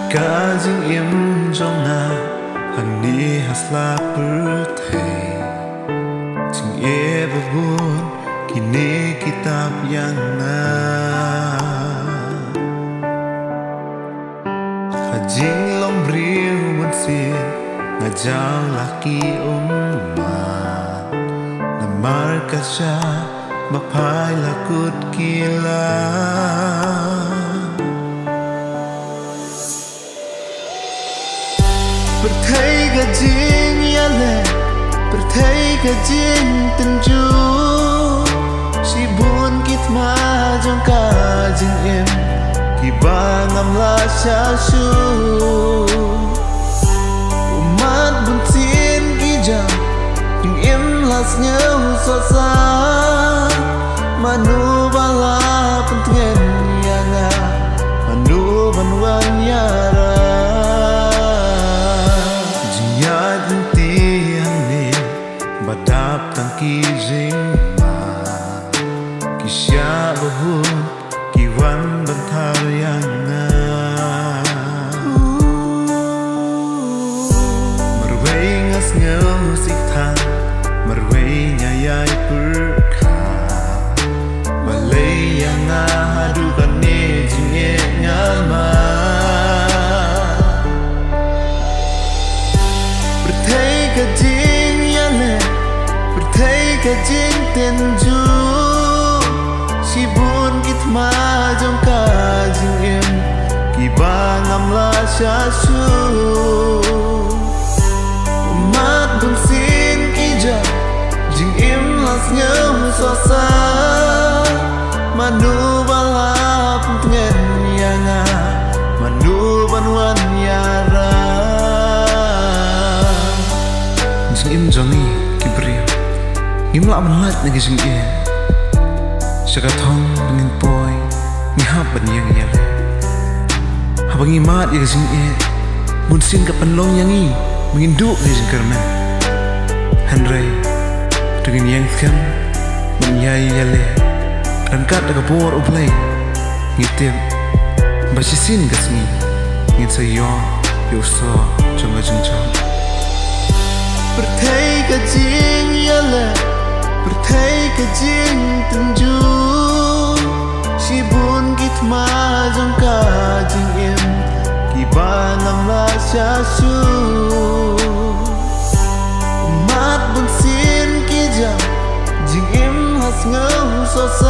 아직까진 임정나 하니 하슬라플 테 징예 부분 기네 기탑 양나 하징 롬브리우 문시 나장 라키 엄마 나마르카샤 마파일라 굿길라 Berthei ga jing ya ga jing từng chu Si buồn kít ma trong cả jing em Ki ba Umat bun tin ki jam Yung em las nhau so Badap tang ki jing ma Ki siya bahun Ki wan bantar yang Marway ngas ngau sik thang Marway nyayay ba ngam la sha su Umat bun sin ki ja Jing em las nyam so sa Manu bala pentengen yang nga Manu banwan yara. Jing im jongi kibriyo Ngim la man lat nagi jing Saka thong ngin poi Ngi hap ban yang Habang imat ya jing e Bun sin ka panlong yang i Mengin du ngi jing kermen Hanray Dengan yang thiam Menyai yale Rangkat daga ublay Ngitim Basisin gasmi Ngin sayo Yo so Jonga jing jong Berthei ka jing yale Berthei ka jing tenju. Si bun git ma la sha su. Umat bun sin ki jam Jing em has ngau so sa Manu